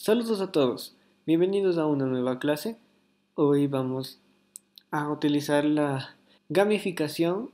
Saludos a todos, bienvenidos a una nueva clase. Hoy vamos a utilizar la gamificación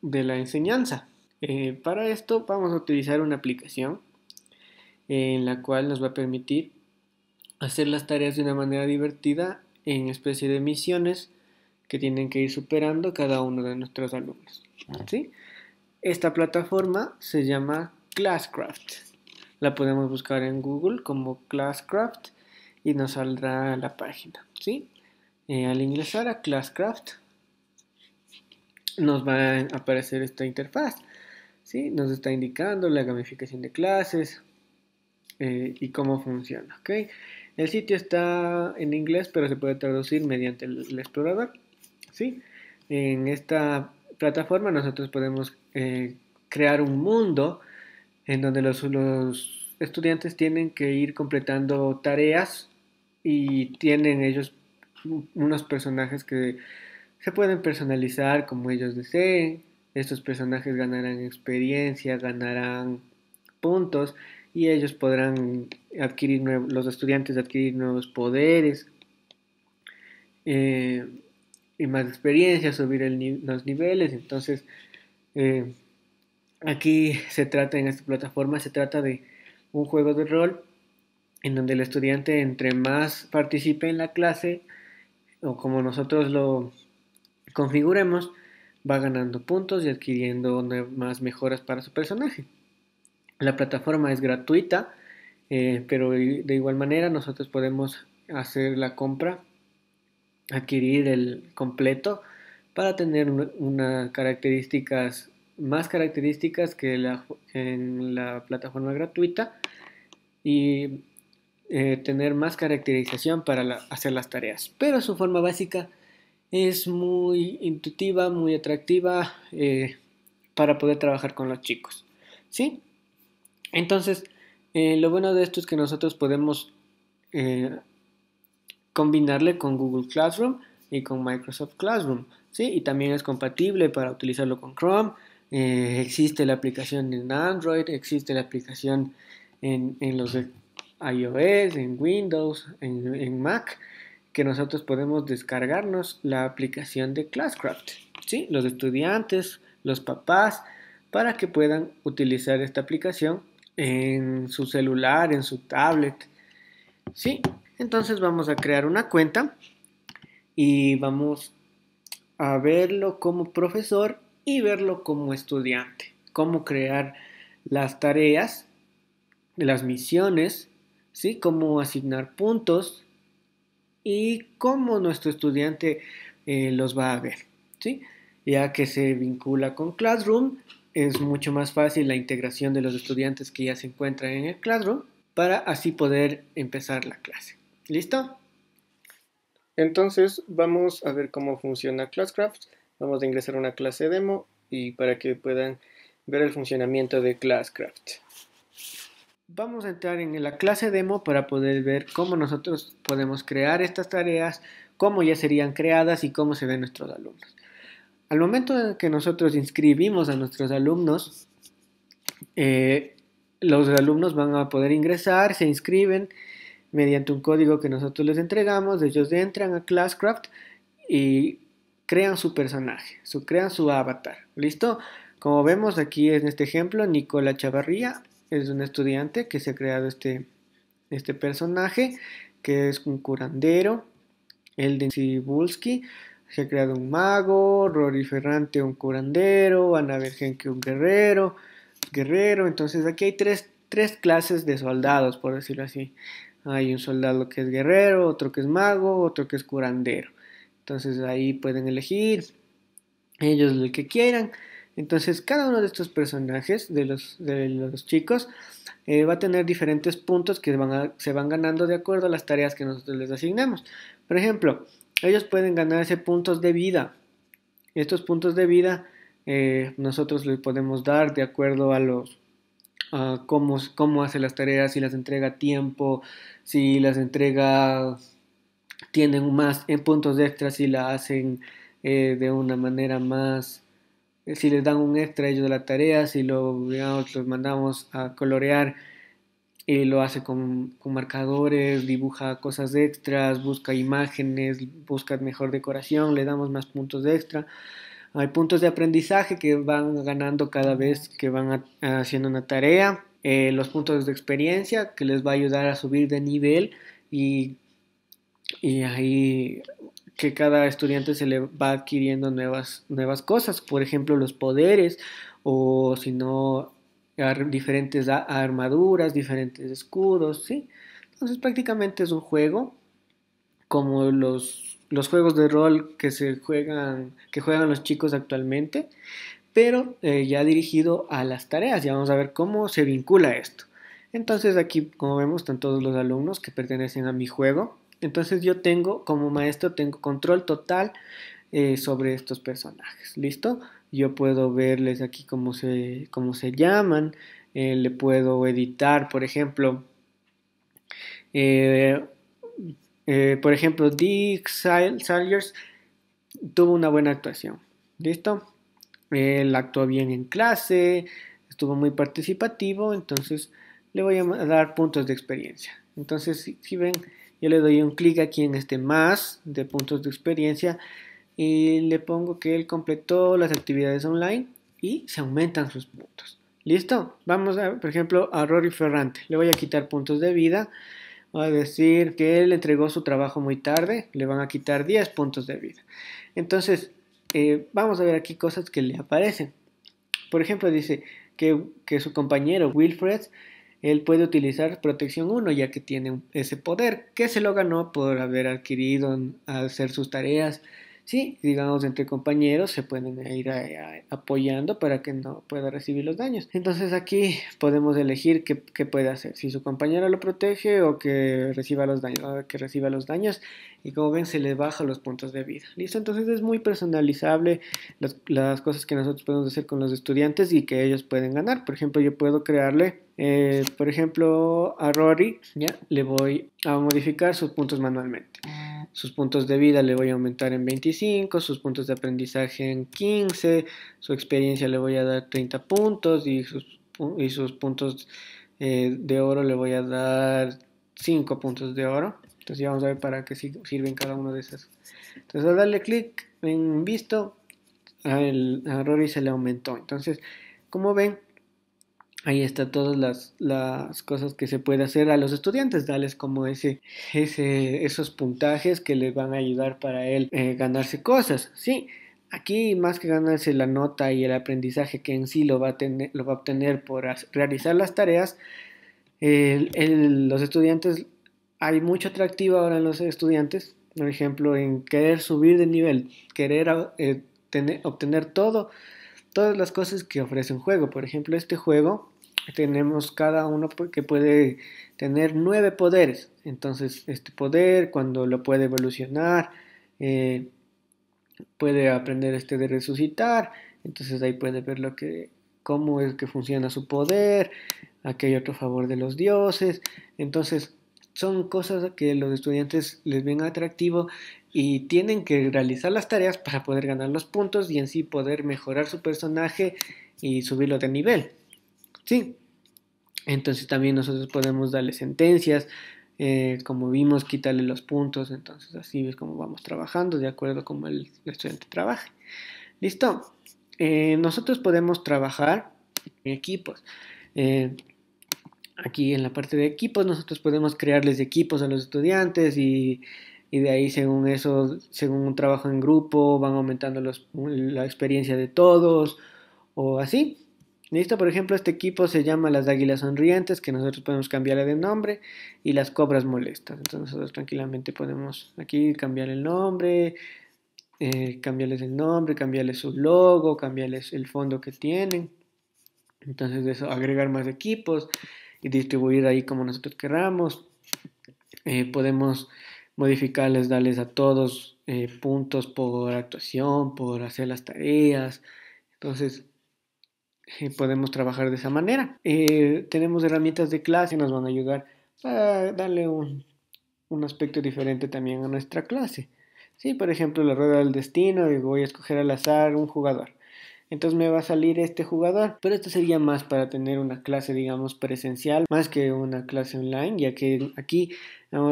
de la enseñanza. Eh, para esto vamos a utilizar una aplicación en la cual nos va a permitir hacer las tareas de una manera divertida en especie de misiones que tienen que ir superando cada uno de nuestros alumnos. ¿sí? Esta plataforma se llama Classcraft. La podemos buscar en Google como Classcraft y nos saldrá la página. ¿sí? Eh, al ingresar a Classcraft nos va a aparecer esta interfaz. ¿sí? Nos está indicando la gamificación de clases eh, y cómo funciona. El sitio está en inglés, pero se puede traducir mediante el, explorador. ¿sí? En esta plataforma nosotros podemos eh, crear un mundo en donde los, estudiantes tienen que ir completando tareas y tienen ellos unos personajes que se pueden personalizar como ellos deseen. Estos personajes ganarán experiencia, ganarán puntos y ellos podrán adquirir los estudiantes adquirir nuevos poderes eh, y más experiencia, subir los niveles. Entonces, eh, Aquí se trata, en esta plataforma, se trata de un juego de rol en donde el estudiante entre más participe en la clase o como nosotros lo configuremos, va ganando puntos y adquiriendo más mejoras para su personaje. La plataforma es gratuita, eh, pero de igual manera nosotros podemos hacer la compra, adquirir el completo para tener unas características más características que la, en la plataforma gratuita y eh, tener más caracterización para hacer las tareas. Pero su forma básica es muy intuitiva, muy atractiva eh, para poder trabajar con los chicos. ¿Sí? Entonces, eh, lo bueno de esto es que nosotros podemos combinarle con Google Classroom y con Microsoft Classroom. ¿sí? Y también es compatible para utilizarlo con Chrome eh, existe la aplicación en Android, existe la aplicación en, los iOS, en Windows, en, Mac, que nosotros podemos descargarnos la aplicación de Classcraft. ¿sí? Los estudiantes, los papás, para que puedan utilizar esta aplicación en su celular, en su tablet. ¿sí? Entonces vamos a crear una cuenta y vamos a verlo como profesor y verlo como estudiante, cómo crear las tareas, las misiones, ¿sí? cómo asignar puntos y cómo nuestro estudiante eh, los va a ver. ¿sí? Ya que se vincula con Classroom, es mucho más fácil la integración de los estudiantes que ya se encuentran en el Classroom para así poder empezar la clase. ¿Listo? Entonces vamos a ver cómo funciona Classcraft. Vamos a ingresar una clase demo y para que puedan ver el funcionamiento de Classcraft. Vamos a entrar en la clase demo para poder ver cómo nosotros podemos crear estas tareas, cómo ya serían creadas y cómo se ven nuestros alumnos. Al momento en que nosotros inscribimos a nuestros alumnos, eh, los alumnos van a poder ingresar, se inscriben mediante un código que nosotros les entregamos, ellos entran a Classcraft y crean su personaje, su, crean su avatar. ¿Listo? Como vemos aquí en este ejemplo, Nicola Chavarría es un estudiante que se ha creado este, este personaje, que es un curandero. El de Cibulski se ha creado un mago, Rory Ferrante un curandero, Ana Vergenque un guerrero, guerrero. Entonces aquí hay tres, tres clases de soldados, por decirlo así. Hay un soldado que es guerrero, otro que es mago, otro que es curandero. Entonces ahí pueden elegir ellos lo que quieran. Entonces cada uno de estos personajes de los, de los chicos eh, va a tener diferentes puntos que van se van ganando de acuerdo a las tareas que nosotros les asignamos. Por ejemplo, ellos pueden ganarse puntos de vida. Estos puntos de vida eh, nosotros les podemos dar de acuerdo a los a cómo, cómo hace las tareas, si las entrega a tiempo, si las entrega tienen más en puntos extras si la hacen eh, de una manera más eh, si les dan un extra ellos de la tarea si los mandamos a colorear lo hace con, con, marcadores, dibuja cosas extras, busca imágenes, busca mejor decoración, le damos más puntos extra. Hay puntos de aprendizaje que van ganando cada vez que van haciendo una tarea. Eh, los puntos de experiencia que les va a ayudar a subir de nivel y, y ahí que cada estudiante se le va adquiriendo nuevas, nuevas cosas, por ejemplo los poderes o si no diferentes armaduras, diferentes escudos, ¿sí? Entonces prácticamente es un juego como los, los juegos de rol que se juegan, que juegan los chicos actualmente, pero eh, ya dirigido a las tareas. Ya vamos a ver cómo se vincula esto. Entonces aquí, como vemos, están todos los alumnos que pertenecen a mi juego. Entonces yo tengo, como maestro, tengo control total eh, sobre estos personajes. ¿Listo? Yo puedo verles aquí cómo se, cómo se llaman. Eh, le puedo editar, por ejemplo. por ejemplo, Dick Salyers tuvo una buena actuación. ¿Listo? Él actuó bien en clase, estuvo muy participativo, entonces le voy a dar puntos de experiencia. Entonces, si, ven, yo le doy un clic aquí en este más de puntos de experiencia y le pongo que él completó las actividades online y se aumentan sus puntos. ¿Listo? Vamos a, por ejemplo, a Rory Ferrante. Le voy a quitar puntos de vida. Voy a decir que él entregó su trabajo muy tarde. Le van a quitar 10 puntos de vida. Entonces, eh, vamos a ver aquí cosas que le aparecen. Por ejemplo, dice que, que su compañero Wilfred, él puede utilizar protección 1 ya que tiene ese poder que se lo ganó por haber adquirido al hacer sus tareas sí, digamos, entre compañeros se pueden ir apoyando para que no pueda recibir los daños. Entonces aquí podemos elegir qué, puede hacer, si su compañero lo protege o que reciba los daños, que reciba los daños y como ven se le baja los puntos de vida. ¿Listo? Entonces es muy personalizable las, cosas que nosotros podemos hacer con los estudiantes y que ellos pueden ganar. Por ejemplo, yo puedo crearle, eh, por ejemplo, a Rory, ya le voy a modificar sus puntos manualmente. Sus puntos de vida le voy a aumentar en 25, sus puntos de aprendizaje en 15, su experiencia le voy a dar 30 puntos y sus, y sus puntos eh, de oro le voy a dar 5 puntos de oro. Entonces ya vamos a ver para qué sirven cada uno de esos. Entonces al darle clic en visto, el, a Rory se le aumentó. Entonces, como ven, ahí está todas las, las, cosas que se puede hacer a los estudiantes, darles como ese, ese, esos puntajes que les van a ayudar para él eh, ganarse cosas. Sí, aquí más que ganarse la nota y el aprendizaje que en sí lo va a, tener, lo va a obtener por realizar las tareas, los estudiantes, hay mucho atractivo ahora en los estudiantes, por ejemplo, en querer subir de nivel, querer eh, obtener todo todas las cosas que ofrece un juego. Por ejemplo, este juego tenemos cada uno que puede tener nueve poderes. Entonces, este poder, cuando lo puede evolucionar, eh, puede aprender este de resucitar. Entonces ahí puede ver lo que, cómo es que funciona su poder. Aquí hay otro favor de los dioses. Entonces, son cosas que los estudiantes les ven atractivo y tienen que realizar las tareas para poder ganar los puntos y en sí poder mejorar su personaje y subirlo de nivel. Sí. Entonces también nosotros podemos darle sentencias, eh, como vimos, quitarle los puntos. Entonces así es como vamos trabajando de acuerdo a cómo el, estudiante trabaje. ¿Listo? Eh, nosotros podemos trabajar en equipos. Eh, aquí en la parte de equipos nosotros podemos crearles equipos a los estudiantes y, y de ahí según eso, según un trabajo en grupo, van aumentando los, la experiencia de todos o así. Listo, por ejemplo, este equipo se llama las águilas sonrientes, que nosotros podemos cambiarle de nombre, y las cobras molestas. Entonces nosotros tranquilamente podemos aquí cambiar el nombre, eh, cambiarles el nombre, cambiarles su logo, cambiarles el fondo que tienen. Entonces eso, agregar más equipos y distribuir ahí como nosotros queramos. Eh, podemos modificarles, darles a todos eh, puntos por actuación, por hacer las tareas. Entonces, eh, podemos trabajar de esa manera. Eh, tenemos herramientas de clase que nos van a ayudar a darle un, un, aspecto diferente también a nuestra clase. Sí, por ejemplo, la rueda del destino, y voy a escoger al azar un jugador. entonces me va a salir este jugador. Pero esto sería más para tener una clase, digamos, presencial, más que una clase online, ya que aquí,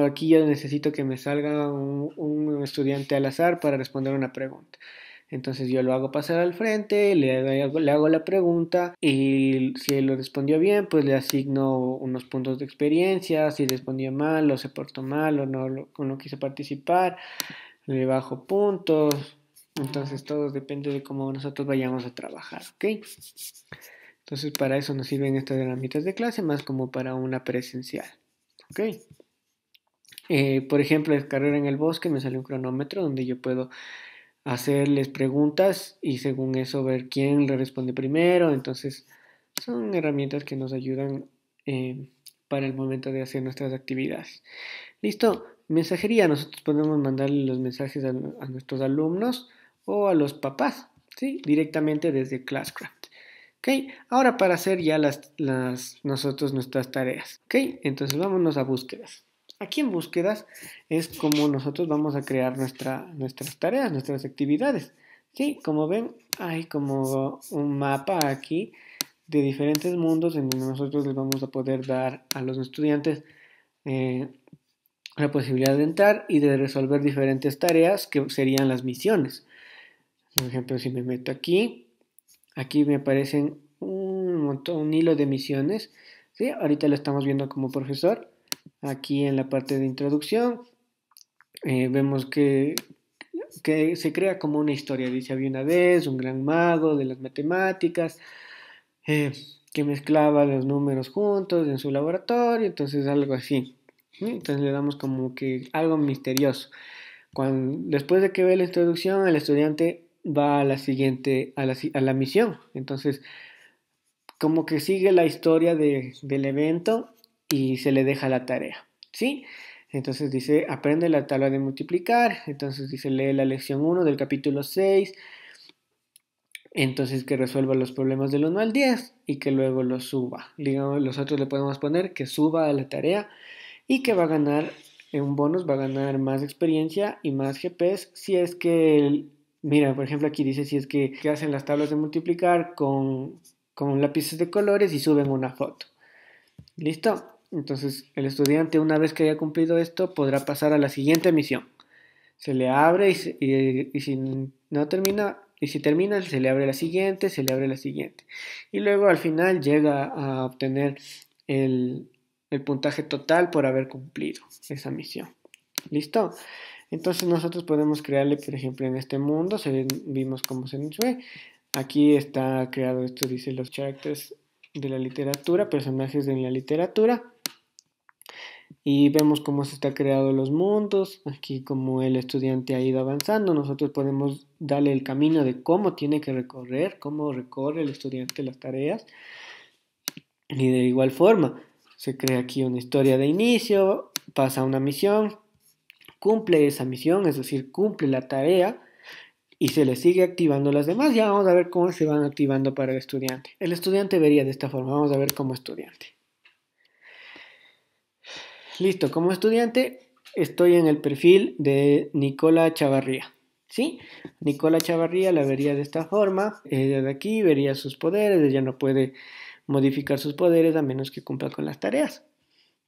aquí yo necesito que me salga un, estudiante al azar para responder una pregunta. Entonces yo lo hago pasar al frente, le hago, le hago la pregunta y si él lo respondió bien, pues le asigno unos puntos de experiencia, si respondió mal o se portó mal o no, o no quiso participar, le bajo puntos, entonces todo depende de cómo nosotros vayamos a trabajar, ¿ok? Entonces para eso nos sirven estas herramientas de clase más como para una presencial, ¿ok? Eh, por ejemplo, el carrera en el bosque me sale un cronómetro donde yo puedo hacerles preguntas y según eso ver quién le responde primero. Entonces son herramientas que nos ayudan eh, para el momento de hacer nuestras actividades. Listo, mensajería. Nosotros podemos mandarle los mensajes a nuestros alumnos o a los papás, ¿sí? Directamente desde Classcraft. Ahora para hacer ya las, las, nosotros nuestras tareas. ¿Ok? Entonces vámonos a búsquedas. Aquí en búsquedas es como nosotros vamos a crear nuestra, nuestras tareas, nuestras actividades. ¿Sí? Como ven, hay como un mapa aquí de diferentes mundos en donde nosotros les vamos a poder dar a los estudiantes eh, la posibilidad de entrar y de resolver diferentes tareas que serían las misiones. Por ejemplo, si me meto aquí, aquí me aparecen un montón, un hilo de misiones. ¿sí? Ahorita lo estamos viendo como profesor. Aquí en la parte de introducción eh, vemos que, se crea como una historia. Dice, había una vez un gran mago de las matemáticas eh, que mezclaba los números juntos en su laboratorio. Entonces algo así. Entonces le damos como que algo misterioso. Después de que ve la introducción, el estudiante va a la siguiente, a la, a la misión. Entonces, como que sigue la historia de, del evento y se le deja la tarea, ¿sí? Entonces dice, aprende la tabla de multiplicar, entonces dice, lee la lección 1 del capítulo 6, entonces que resuelva los problemas del 1 al 10 y que luego lo suba. Digamos, nosotros le podemos poner que suba a la tarea y que va a ganar un bonus, va a ganar más experiencia y más GPS si es que Mira, por ejemplo, aquí dice si es que, hacen las tablas de multiplicar con, con lápices de colores y suben una foto. ¿Listo? Entonces, el estudiante, una vez que haya cumplido esto, podrá pasar a la siguiente misión. Se le abre y, si no termina, y si termina, se le abre la siguiente, se le abre la siguiente. Y luego al final llega a obtener el, el puntaje total por haber cumplido esa misión. ¿Listo? Entonces nosotros podemos crearle, por ejemplo, en este mundo, se vimos cómo se nos ve. Aquí está creado esto, dice los characters de la literatura, personajes de la literatura. Y vemos cómo se está creado los mundos, aquí como el estudiante ha ido avanzando, nosotros podemos darle el camino de cómo tiene que recorrer, cómo recorre el estudiante las tareas. Y de igual forma, se crea aquí una historia de inicio, pasa una misión, cumple esa misión, es decir, cumple la tarea y se le sigue activando las demás. Ya vamos a ver cómo se van activando para el estudiante. El estudiante vería de esta forma, vamos a ver como estudiante. Listo, como estudiante estoy en el perfil de Nicola Chavarría. ¿Sí? Nicola Chavarría la vería de esta forma. Ella de aquí vería sus poderes. Ella no puede modificar sus poderes a menos que cumpla con las tareas.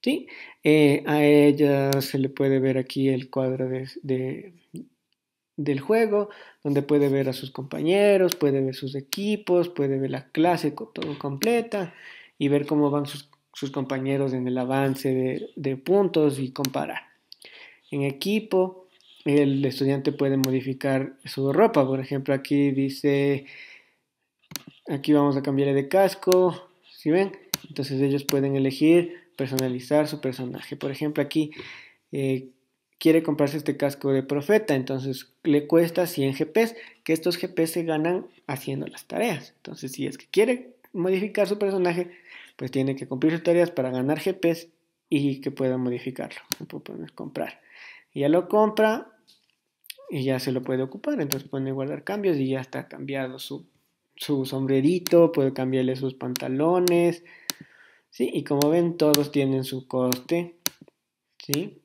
¿sí? Eh, a ella se le puede ver aquí el cuadro de, del juego, donde puede ver a sus compañeros, puede ver sus equipos, puede ver la clase todo completa y ver cómo van sus, compañeros en el avance de, puntos y comparar. En equipo, el estudiante puede modificar su ropa, por ejemplo, aquí dice, aquí vamos a cambiarle de casco, ¿sí ven? Entonces ellos pueden elegir personalizar su personaje. Por ejemplo, aquí eh, quiere comprarse este casco de profeta, entonces le cuesta 100 GPs, que estos GPs se ganan haciendo las tareas. Entonces, si es que quiere modificar su personaje, pues tiene que cumplir sus tareas para ganar GPs y que pueda modificarlo. puede comprar. Ya lo compra y ya se lo puede ocupar. Entonces pone guardar cambios y ya está cambiado su, su sombrerito, puede cambiarle sus pantalones, ¿sí? Y como ven, todos tienen su coste, ¿sí?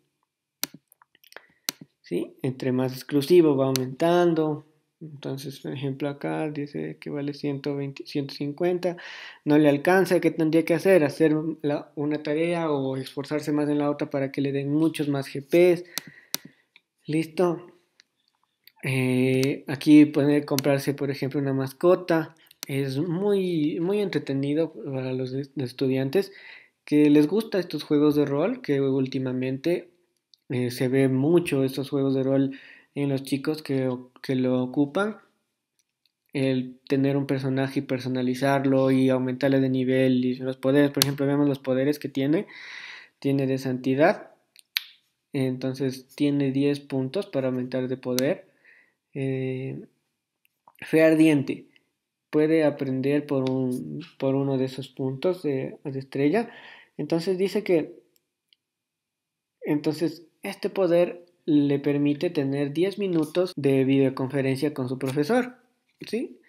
¿Sí? Entre más exclusivo va aumentando, Entonces, por ejemplo, acá dice que vale 120, 150. No le alcanza. ¿Qué tendría que hacer? Hacer una tarea o esforzarse más en la otra para que le den muchos más GPs. Listo. Eh, aquí puede comprarse, por ejemplo, una mascota. Es muy, muy entretenido para los estudiantes que les gusta estos juegos de rol, que últimamente eh, se ve mucho estos juegos de rol en los chicos que, lo ocupan. El tener un personaje y personalizarlo y aumentarle de nivel y los poderes, por ejemplo, vemos los poderes que tiene. Tiene de santidad, entonces tiene 10 puntos para aumentar de poder. Eh, fe ardiente, puede aprender por, un, por uno de esos puntos de, de estrella. Entonces dice que entonces este poder le permite tener 10 minutos de videoconferencia con su profesor. ¿Sí?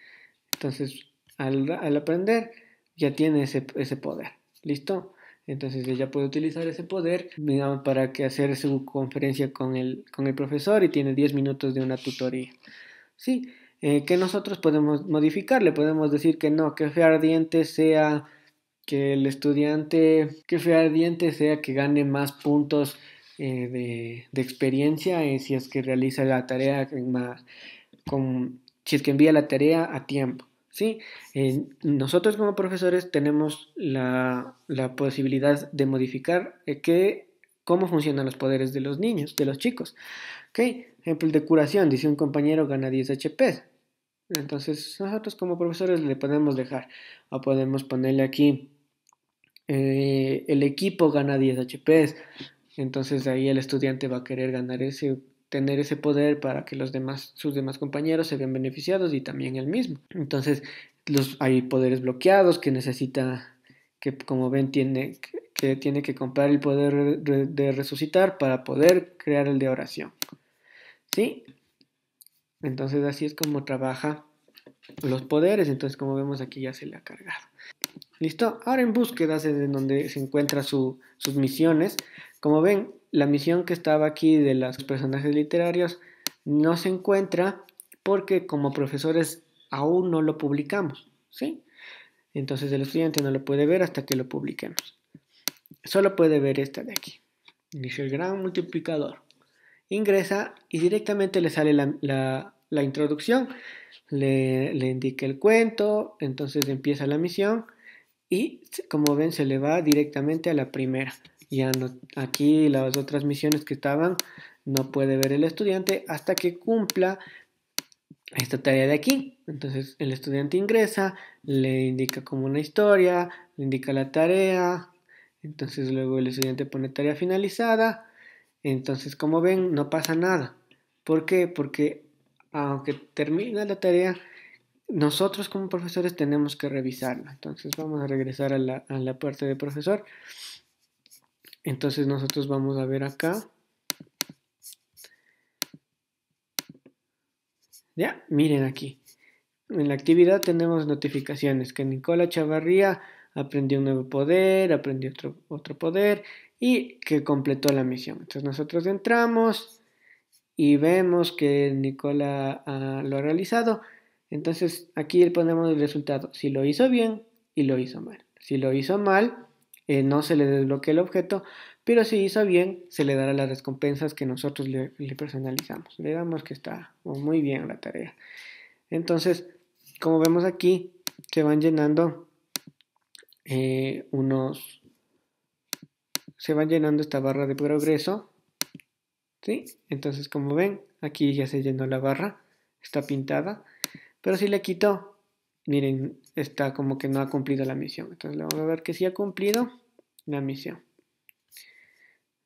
Entonces, al, aprender, ya tiene ese, poder. ¿Listo? Entonces ella puede utilizar ese poder para que hacer su conferencia con el, con el profesor y tiene 10 minutos de una tutoría. ¿Sí? Eh, que nosotros podemos modificarle, podemos decir que no, que fe ardiente sea que el estudiante, que fe ardiente sea que gane más puntos eh, de, experiencia eh, si es que realiza la tarea con, si es que envía la tarea a tiempo. ¿sí? Eh, nosotros como profesores tenemos la, posibilidad de modificar que, cómo funcionan los poderes de los niños, de los chicos. ¿okay? Ejemplo de curación, dice un compañero gana 10 HP. Entonces nosotros como profesores le podemos dejar o podemos ponerle aquí el equipo gana 10 HP entonces ahí el estudiante va a querer ganar ese, tener ese poder para que los demás, sus demás compañeros se vean beneficiados y también él mismo. Entonces los, hay poderes bloqueados que necesita, que como ven tiene que, tiene que comprar el poder de resucitar para poder crear el de oración. ¿Sí? Entonces así es como trabaja los poderes. Entonces como vemos aquí ya se le ha cargado. ¿Listo? Ahora en búsquedas es en donde se encuentran sus misiones. Como ven, la misión que estaba aquí de los personajes literarios no se encuentra porque como profesores aún no lo publicamos, ¿sí? Entonces el estudiante no lo puede ver hasta que lo publiquemos. Solo puede ver esta de aquí. El gran multiplicador. Ingresa y directamente le sale la, introducción, le, le indica el cuento, entonces empieza la misión y como ven se le va directamente a la primera. Ya no, aquí las otras misiones que estaban no puede ver el estudiante hasta que cumpla esta tarea de aquí. Entonces el estudiante ingresa, le indica como una historia, le indica la tarea, entonces luego el estudiante pone tarea finalizada. Entonces como ven no pasa nada. ¿Por qué? Porque aunque termina la tarea, nosotros como profesores tenemos que revisarla. Entonces vamos a regresar a la, a la parte de profesor. Entonces nosotros vamos a ver acá. Ya, miren aquí. En la actividad tenemos notificaciones que Nicola Chavarría aprendió un nuevo poder, aprendió otro, otro poder y que completó la misión. Entonces nosotros entramos y vemos que Nicola ah, lo ha realizado entonces aquí ponemos el resultado, si lo hizo bien y lo hizo mal. Si lo hizo mal, eh, no se le desbloquea el objeto, pero si hizo bien, se le dará las recompensas que nosotros le, personalizamos. Le damos que está muy bien la tarea. Entonces, como vemos aquí, se van llenando eh, unos... Se van llenando esta barra de progreso. ¿Sí? Entonces, como ven, aquí ya se llenó la barra. Está pintada. Pero si le quito, miren, está como que no ha cumplido la misión. Entonces le vamos a ver que sí ha cumplido la misión.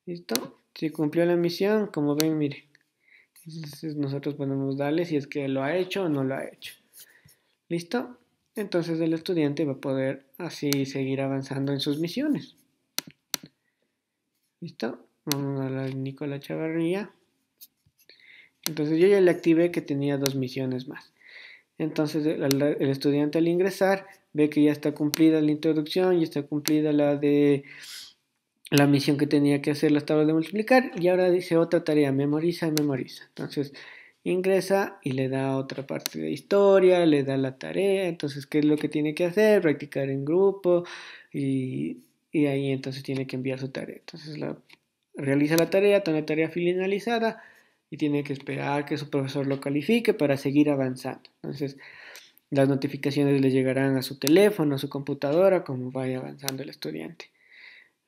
¿Listo? Si cumplió la misión, como ven, miren. Entonces nosotros podemos darle si es que lo ha hecho o no lo ha hecho. ¿Listo? Entonces el estudiante va a poder así seguir avanzando en sus misiones. ¿Listo? Vamos a la Nicola Chavarría. Entonces yo ya le activé que tenía dos misiones más. Entonces el, estudiante al ingresar ve que ya está cumplida la introducción, ya está cumplida la de la misión que tenía que hacer las tablas de multiplicar y ahora dice otra tarea, memoriza y memoriza. Entonces ingresa y le da otra parte de historia, le da la tarea, entonces qué es lo que tiene que hacer, practicar en grupo y, ahí entonces tiene que enviar su tarea. Entonces la, realiza la tarea, tiene tarea finalizada y tiene que esperar que su profesor lo califique para seguir avanzando. Entonces las notificaciones le llegarán a su teléfono, a su computadora, como vaya avanzando el estudiante.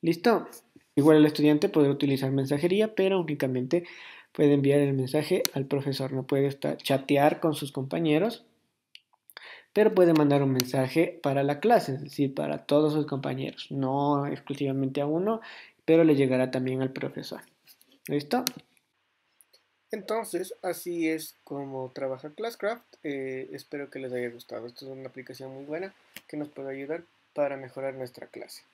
¿Listo? Igual el estudiante puede utilizar mensajería, pero únicamente puede enviar el mensaje al profesor. No puede estar, chatear con sus compañeros, pero puede mandar un mensaje para la clase, es decir, para todos sus compañeros, no exclusivamente a uno, pero le llegará también al profesor. ¿Listo? Entonces, así es como trabaja Classcraft. Eh, espero que les haya gustado. Esta es una aplicación muy buena que nos puede ayudar para mejorar nuestra clase.